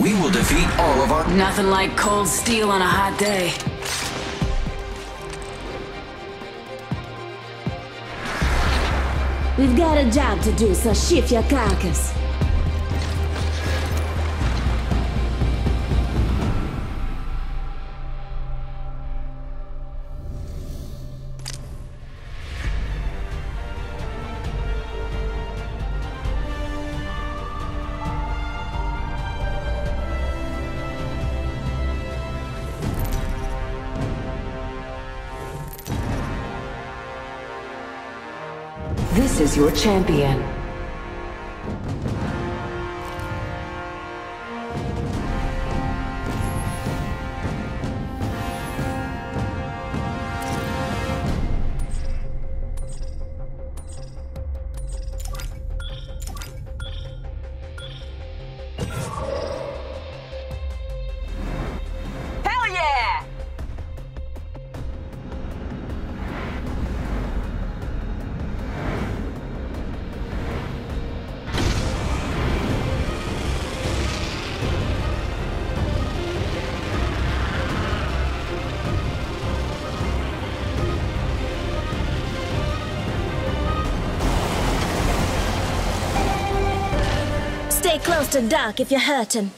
We will defeat all of our... Nothing like cold steel on a hot day. We've got a job to do, so shift your carcass. Your champion. Stay close to Doc if you're hurting.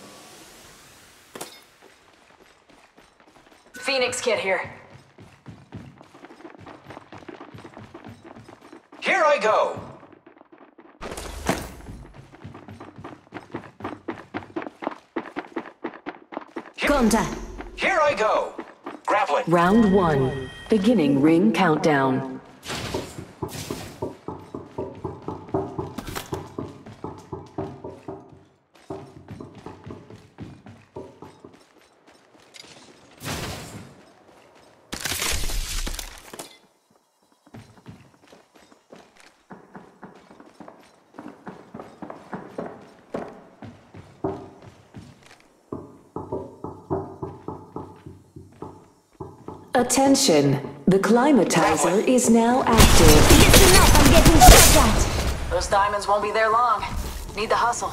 Phoenix Kit here. Here I go! Contact. Here I go! Grappling. Round one. Beginning ring countdown. Attention! The climatizer is now active. Listen up, I'm getting shot at. Those diamonds won't be there long. Need the hustle.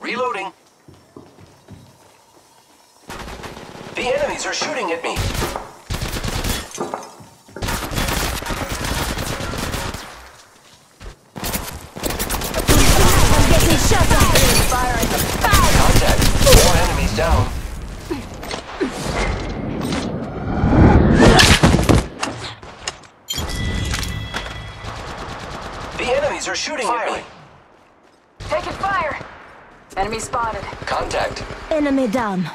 Reloading. The enemies are shooting at me. I'm getting shot at. Contact. Four enemies down. The enemies are shooting at me. Taking fire! Enemy spotted. Contact. Enemy down.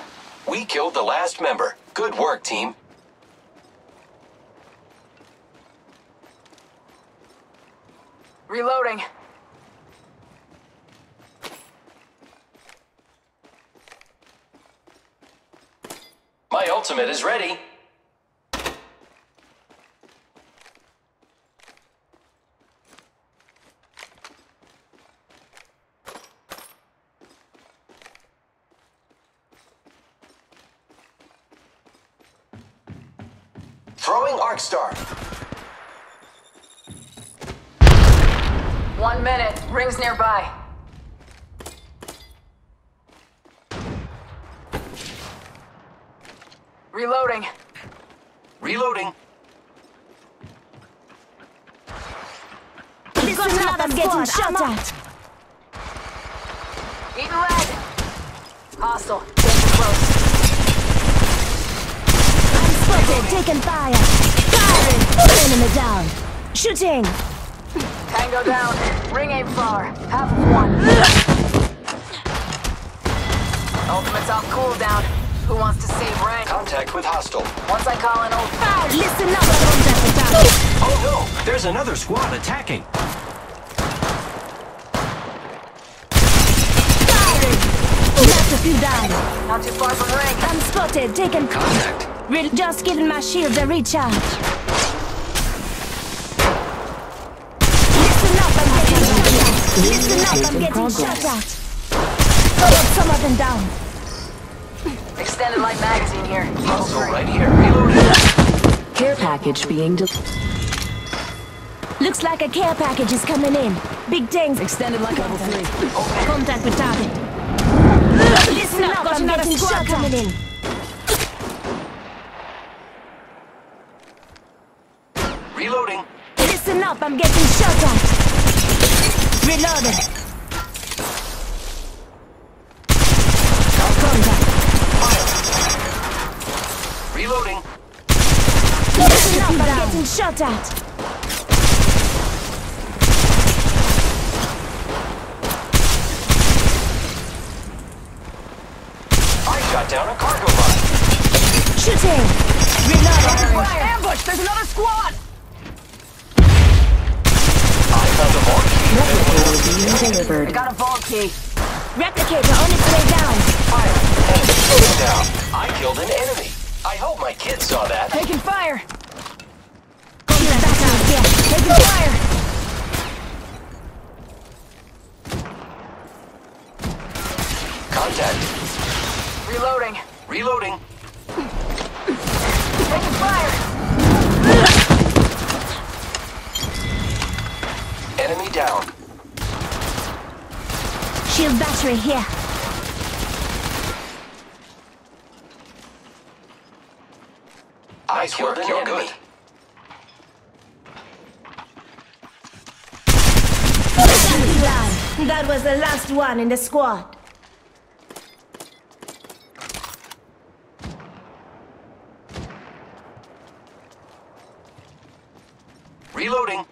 We killed the last member. Good work, team. Reloading. My ultimate is ready. Throwing Arc Star. One minute. Rings nearby. Reloading. Reloading. Listen up, I'm getting shot at. Eating red. Hostile. Getting close. I'm spotted, taking fire. Firing. Enemy down. Shooting. Tango down. Ring ain't far. Half of one. Ultimate's off cooldown. Who wants to save rank? Contact with hostile. Once I call an old Listen up, contact. Oh no! There's another squad attacking. Firing. A few down. not too far from ring. I'm spotted, taking Contact. Re- just giving my shield a recharge. Listen up, I'm getting shot at. Listen up, I'm getting progress. shot at. Got some of them down. Extended light magazine here. Hostile right here. Reloading. Care package being delivered. Looks like a care package is coming in. Big tanks extended like level three. Contact with target. Listen up, got I'm getting squad shot coming in. Reloading. Listen up, I'm getting shot at. Reloading. Contact. Reloading. Listen up, I'm getting shot at. I shot down a cargo bot. Shooting. Reloading. Ambush! There's another squad! I found a vault key. Replicator being I got a vault key. Replicator on its way down. Fire. Enemy shooting down. I killed an enemy. I hope my kids saw that. Taking fire! Contact back out here. Taking fire! Contact. Reloading. Reloading. Taking fire! Enemy down. Shield battery here. I killed an enemy. Done. That was the last one in the squad. Reloading.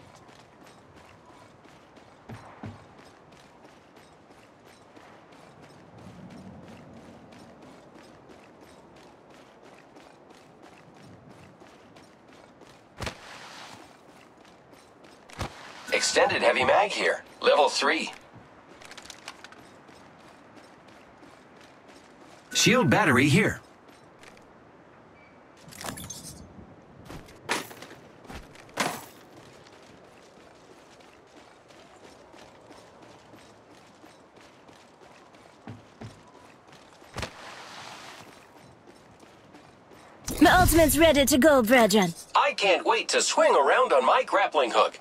Extended heavy mag here. Level 3. Shield battery here. My ultimate's ready to go, brethren. I can't wait to swing around on my grappling hook.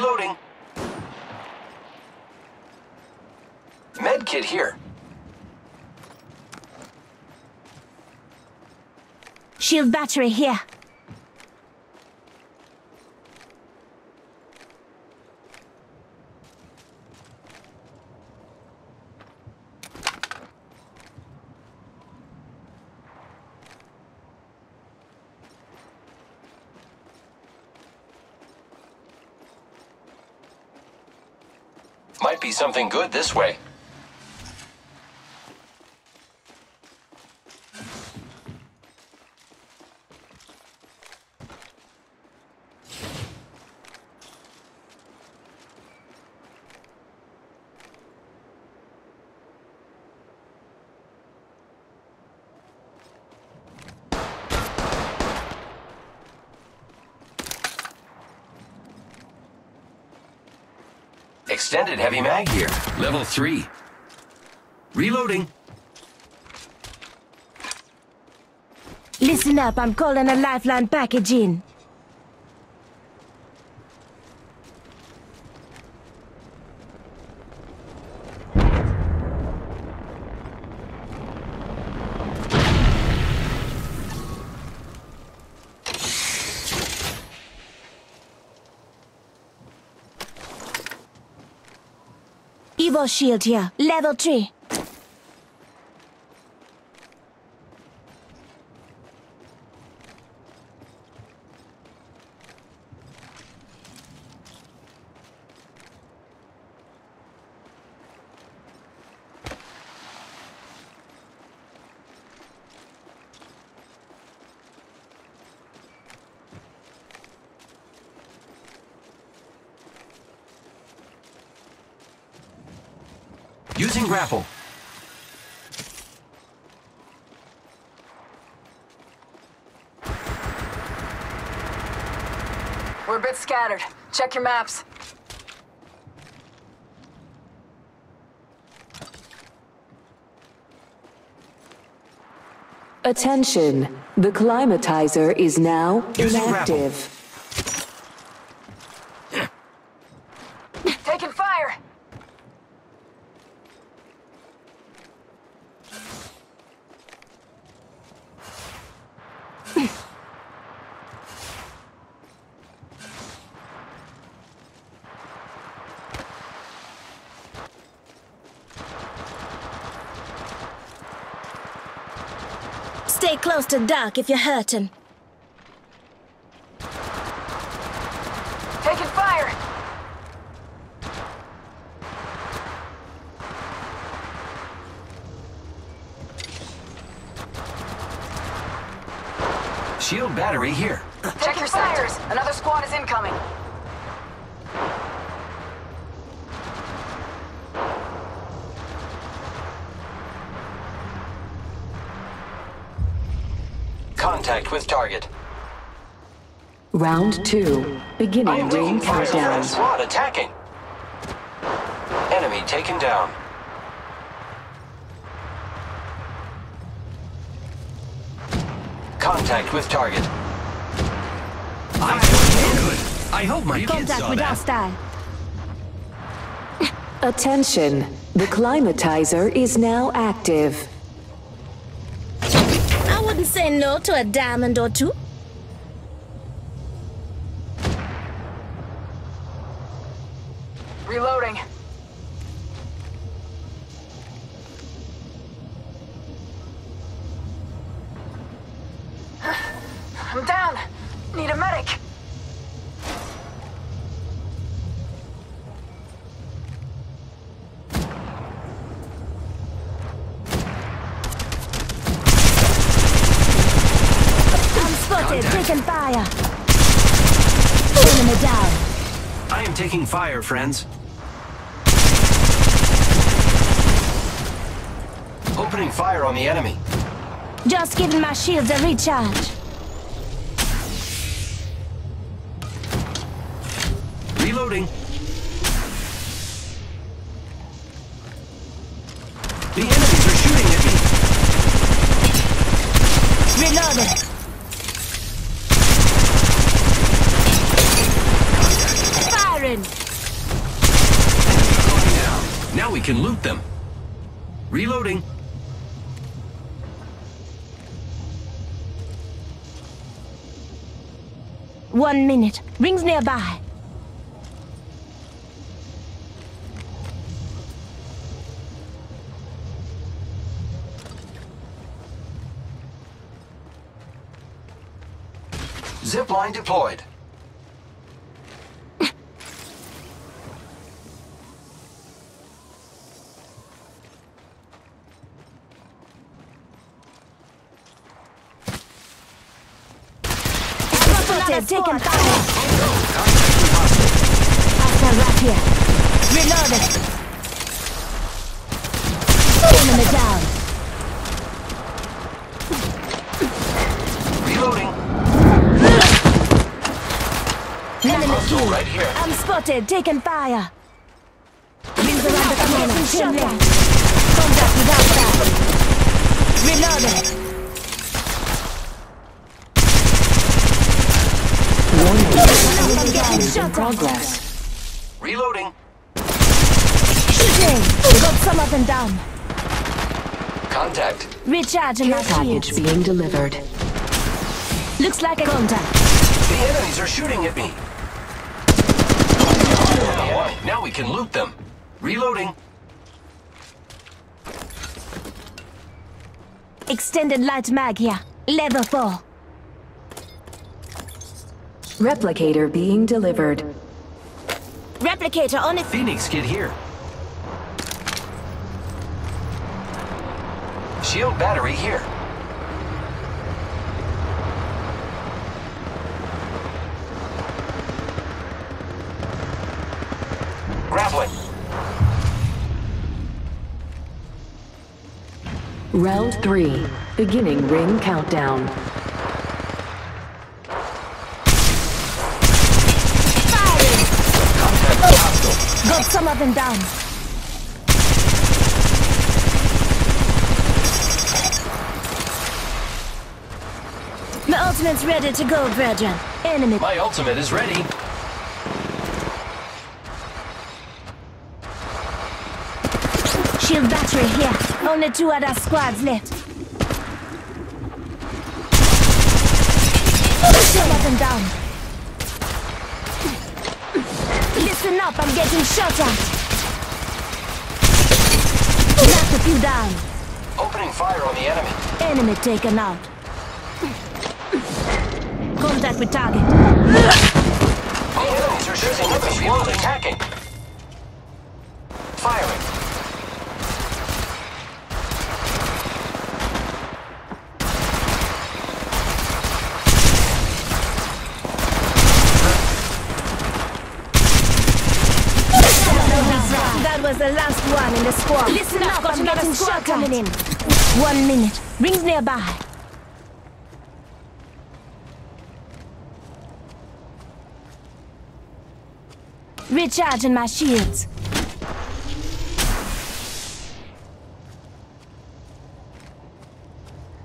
Reloading. Medkit here. Shield battery here. Might be something good this way. Extended heavy mag here. Level 3. Reloading. Listen up, I'm calling a lifeline package in. Evo shield here, level 3. Using grapple. We're a bit scattered. Check your maps. Attention. The climatizer is now Using inactive. Taking fire! Stay close to Doc if you're hurting. Taking fire! Shield battery here. Check your sectors. Another squad is incoming. Contact with target. Round two. Beginning ring fire from that countdown. squad attacking. Enemy taken down. Contact with target. I feel good. I hope my kids Contact saw with that. hostile. Attention. The climatizer is now active. Wouldn't say no to a diamond or two. Reloading. Taking fire. Enemy down. I am taking fire, friends. Opening fire on the enemy. Just giving my shields a recharge. Reloading. The enemies are shooting at me. Reloading. Firing. Going down. Now we can loot them. Reloading. One minute. Rings nearby. Zipline deployed. Spotted, taking fire. Hostile right here. Reloading. Enemy down. Reloading. Enemy Hostile killed. right here. I'm spotted, taking fire. Rings around the corner. Shot down. Contact with hostile. Reloading. Warning. I'm getting In shot at. progress. Reloading. Shooting. Got some of them down. Contact. Recharging my Package being delivered. Looks like a contact. The enemies are shooting at me. Now we can loot them. Reloading. Extended light mag here. Level 4. Replicator being delivered. Replicator on it. Phoenix Kit here. Shield battery here. Grappling. Round three. Beginning ring countdown. Firing. Contact with hostile. Got some of them down. My Ultimate's ready to go, brethren. Enemy. My ultimate is ready. Shield battery here. Only two other squads left. Shut them down. Listen up, I'm getting shot at. Knocked a few down. Opening fire on the enemy. Enemy taken out. Contact with target. The enemies are shooting up the field attacking. Firing. That was the last one in the squad. Listen up, I'm getting in. One minute. Rings nearby. Recharging my shields.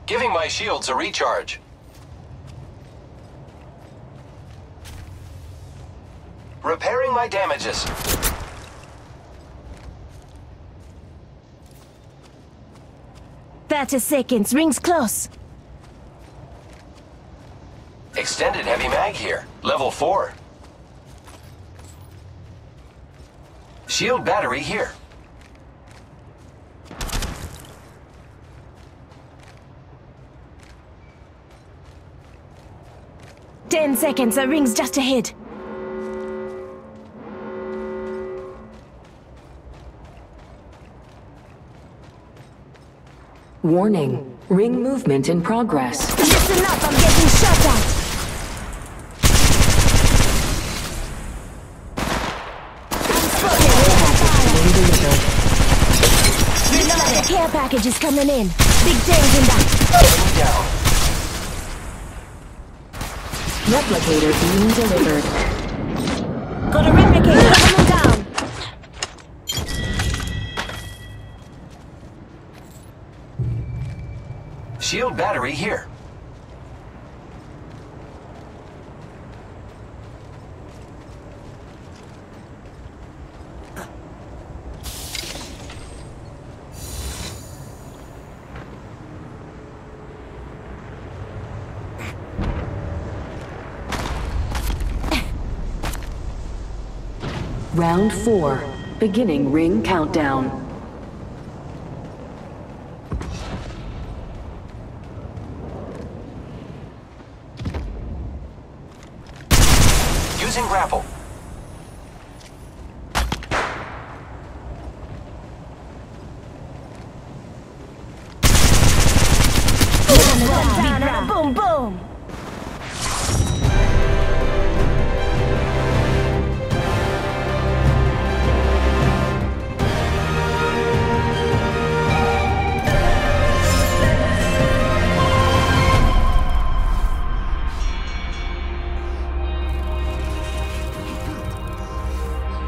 Giving my shields a recharge. Repairing my damages. Thirty seconds. Rings close. Extended heavy mag here. Level 4. Shield battery here. Ten seconds. The ring's just ahead. Warning. Ring movement in progress. Listen up, I'm getting shot at. Reloaded. Care package is coming in. Big things in that. Down. Replicator being delivered. Got a replicator Shield battery here. Round 4. Beginning ring countdown. Using grapple. Down, down, boom, boom.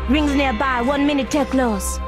Rings nearby, one minute till close.